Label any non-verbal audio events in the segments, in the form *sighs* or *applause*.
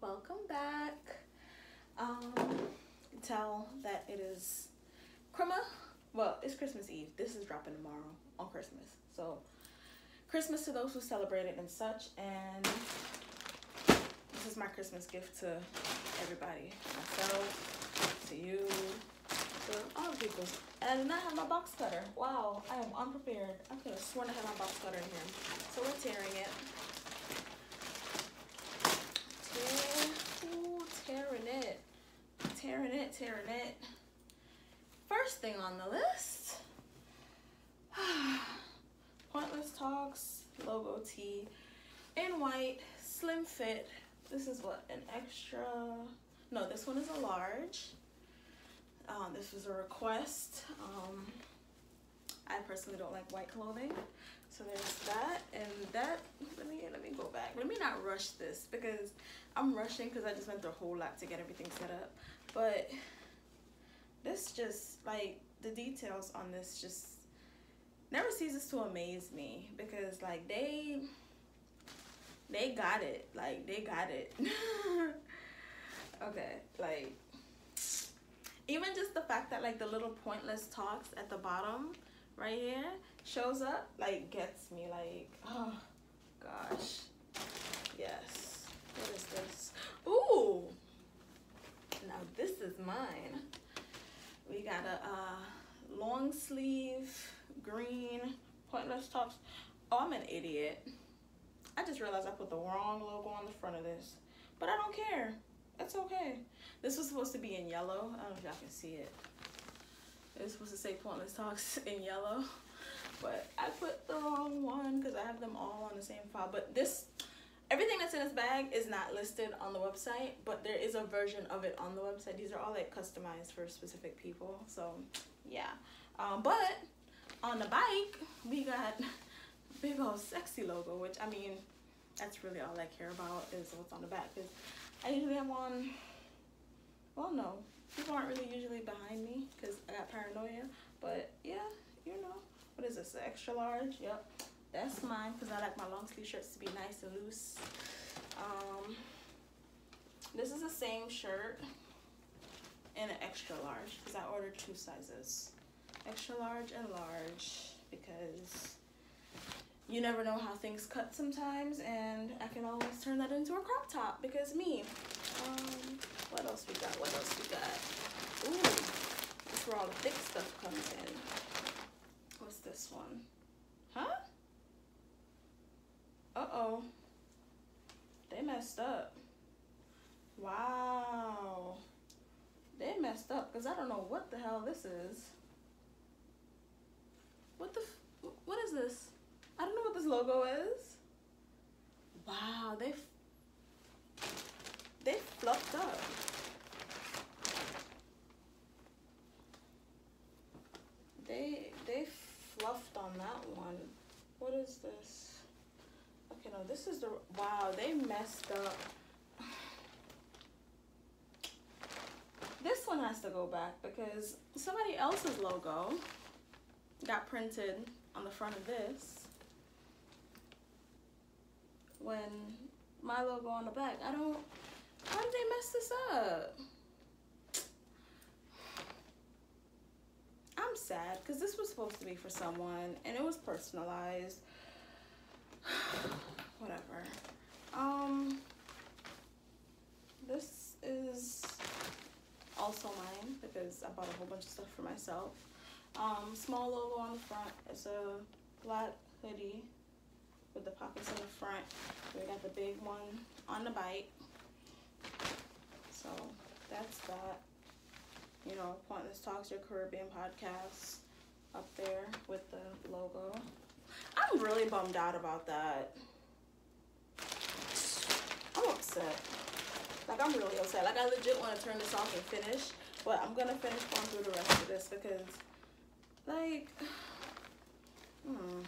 welcome back. Um, tell that it is Christmas. Well, it's Christmas Eve. This is dropping tomorrow on Christmas. So, Christmas to those who celebrate it and such. And this is my Christmas gift to everybody, myself, to you, to all people. And I have my box cutter. Wow, I am unprepared. I could have sworn I had my box cutter in here. So we're tearing it. Tearing it. Tearing it, tearing it. First thing on the list. *sighs* Pointlesss Talks logo tee in white, slim fit. This is what, an extra, no, this one is a large. Um, this was a request. Um, I personally don't like white clothing. So there's that and that. Let me let me go back. Let me not rush this because I'm rushing because I just went through a whole lot to get everything set up. But this just like the details on this just never ceases to amaze me because like they they got it. Like they got it. *laughs* okay, like even just the fact that like the little pointlesss talks at the bottom right here shows up like gets me like oh gosh yes what is this ooh now this is mine we got a uh, long sleeve green pointlesss talks oh i'm an idiot i just realized i put the wrong logo on the front of this but i don't care that's okay this was supposed to be in yellow. I don't know if y'all can see it. It was supposed to say Pointlesss Talks *laughs* in yellow. But I put the wrong one because I have them all on the same file. But this, everything that's in this bag is not listed on the website. But there is a version of it on the website. These are all like customized for specific people. So yeah. Um, but on the bike, we got *laughs* big old sexy logo. Which I mean, that's really all I care about is what's on the back. Because I usually have on well, no. People aren't really usually behind me because I got paranoia. But yeah, you know. What is this? Extra large? Yep. That's mine because I like my long sleeve shirts to be nice and loose. Um, this is the same shirt in an extra large because I ordered two sizes. Extra large and large because you never know how things cut sometimes and I can always turn that into a crop top because me. Um, what else we got? What else we got? Ooh, that's where all the thick stuff comes in. What's this one? They messed up. Wow. They messed up because I don't know what the hell this is. What the, what is this? I don't know what this logo is. Wow, they they fluffed up. They they fluffed on that one. What is this? Okay, no, this is the wow. They messed up. This one has to go back because somebody else's logo got printed on the front of this when my logo on the back. I don't how did they mess this up? I'm sad because this was supposed to be for someone and it was personalized. *sighs* *sighs* Whatever. Um, this is also mine because I bought a whole bunch of stuff for myself. Um, small logo on the front. It's a black hoodie with the pockets in the front. We got the big one on the bike. So that's that. You know, Pointlesss Talks, your Caribbean podcast up there with the logo. I'm really bummed out about that. Upset. Like, I'm really upset. Like, I legit want to turn this off and finish. But I'm going to finish going through the rest of this because, like, *sighs* hmm.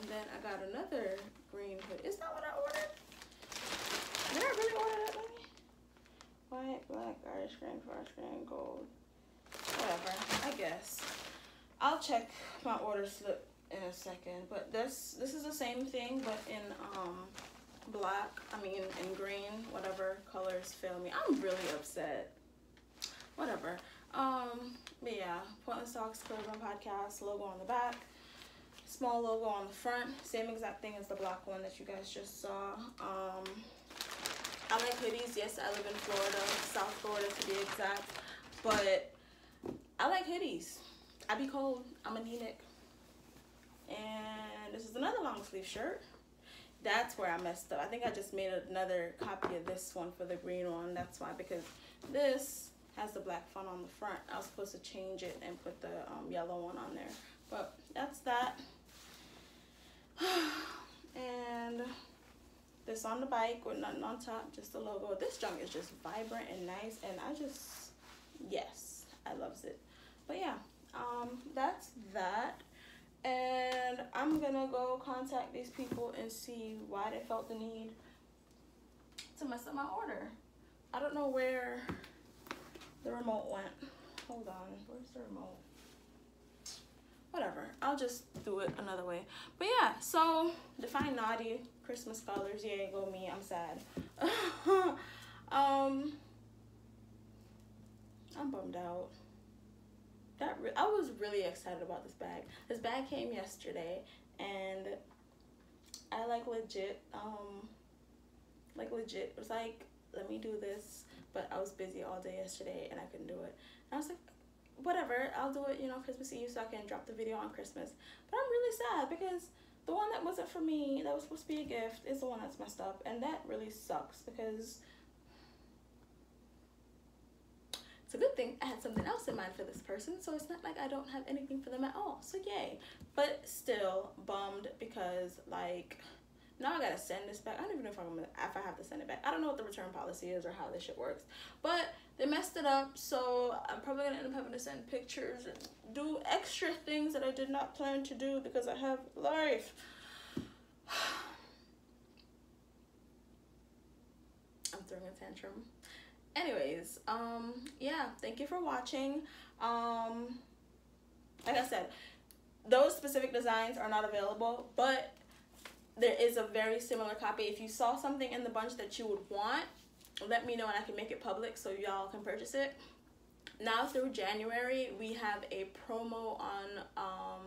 And then I got another green hood. Is that what I ordered? Did I really order that baby? White, black, Irish green, forest green, gold. Whatever, I guess. I'll check my order slip in a second. But this this is the same thing, but in um black. I mean, in green, whatever colors fail me. I'm really upset. Whatever. Um, but yeah, Pointlesss Talks Clothing Podcast logo on the back, small logo on the front, same exact thing as the black one that you guys just saw. Um, I like hoodies. Yes, I live in Florida, South Florida to be exact, but I like hoodies. I be cold. I'm a knee-neck. And this is another long sleeve shirt. That's where I messed up. I think I just made another copy of this one for the green one. That's why, because this has the black font on the front. I was supposed to change it and put the um, yellow one on there. But that's that. *sighs* and this on the bike with nothing on top, just the logo. This junk is just vibrant and nice. And I just, yes, I loves it. But yeah, um, that's that. And I'm gonna go contact these people and see why they felt the need to mess up my order. I don't know where the remote went. Hold on, where's the remote? Whatever, I'll just do it another way. But yeah, so define naughty, Christmas colors, yeah, go me, I'm sad. *laughs* um, I'm bummed out. That I was really excited about this bag. This bag came yesterday, and I like legit, um, like legit was like, let me do this but I was busy all day yesterday and I couldn't do it. And I was like, whatever, I'll do it, you know, Christmas Eve so I can drop the video on Christmas. But I'm really sad because the one that wasn't for me, that was supposed to be a gift, is the one that's messed up. And that really sucks because it's a good thing I had something else in mind for this person. So it's not like I don't have anything for them at all. So yay. But still bummed because like now I gotta send this back. I don't even know if I'm gonna if I have to send it back. I don't know what the return policy is or how this shit works. But they messed it up, so I'm probably gonna end up having to send pictures and do extra things that I did not plan to do because I have life. *sighs* I'm throwing a tantrum. Anyways, um, yeah, thank you for watching. Um, like I said, those specific designs are not available, but there is a very similar copy. If you saw something in the bunch that you would want, let me know and I can make it public so y'all can purchase it. Now through January, we have a promo on um,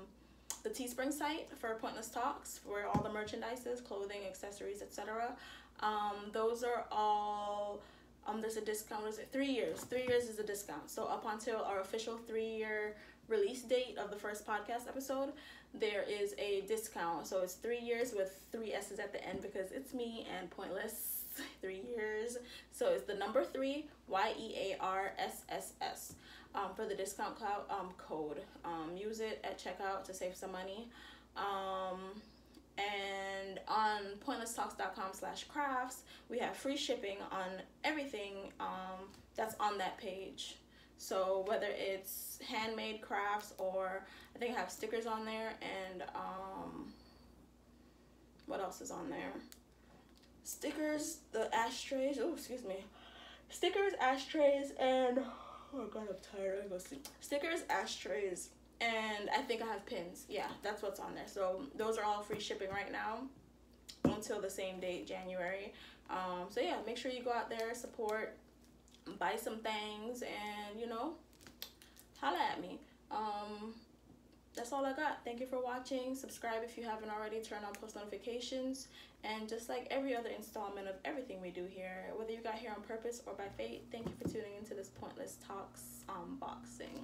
the Teespring site for Pointlesss Talks, where all the merchandise is, clothing, accessories, etc. Um, those are all, um, there's a discount, is it three years? Three years is a discount. So up until our official three-year release date of the first podcast episode, there is a discount. So it's three years with three S's at the end because it's me and pointless. *laughs* Three years. So it's the number three Y E A R S S S um, for the discount cloud, um, code. Um, use it at checkout to save some money. Um, and on pointlessstalks.com slash crafts, we have free shipping on everything um, that's on that page. So whether it's handmade crafts or I think I have stickers on there and um, what else is on there? Stickers, the ashtrays. Oh, excuse me. Stickers, ashtrays, and oh god, I'm tired. I go sleep. Stickers, ashtrays, and I think I have pins. Yeah, that's what's on there. So those are all free shipping right now until the same date, January. Um, so yeah, make sure you go out there, support, buy some things, and you know, holla at me. Um, that's all I got. Thank you for watching. Subscribe if you haven't already. Turn on post notifications. And just like every other installment of everything we do here, whether you got here on purpose or by fate, thank you for tuning into this Pointlesss Talks unboxing.